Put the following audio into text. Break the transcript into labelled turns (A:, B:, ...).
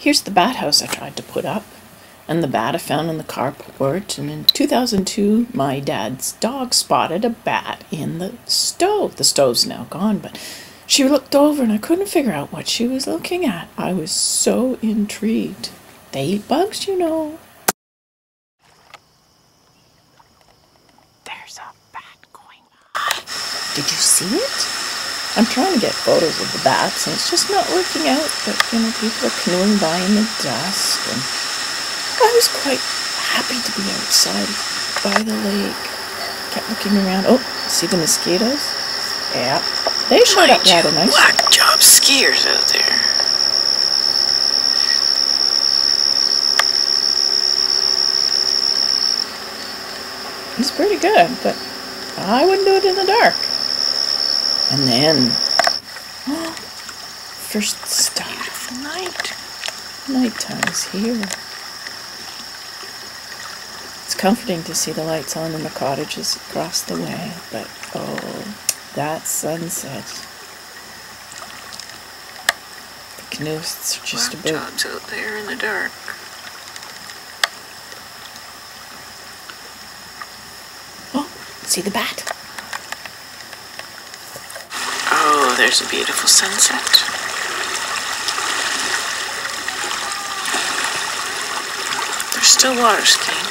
A: Here's the bat house I tried to put up, and the bat I found in the carport. And in 2002, my dad's dog spotted a bat in the stove. The stove's now gone, but she looked over and I couldn't figure out what she was looking at. I was so intrigued. They eat bugs, you know. There's a bat going by. Did you see it? I'm trying to get photos of the bats and it's just not working out. But, you know, people are canoeing by in the dusk and I was quite happy to be outside by the lake. Kept looking around. Oh, see the mosquitoes? Yeah, they showed up rather nice.
B: Black job skiers out there.
A: He's pretty good, but I wouldn't do it in the dark. And then, first stop.
B: Beautiful night.
A: Nighttime's here. It's comforting to see the lights on in the cottages across the way, but oh, that sunset. The canoeists are just
B: Black
A: about.
B: jobs out there in the dark.
A: Oh, see the bat.
B: Oh, there's a beautiful sunset. They're still water skiing.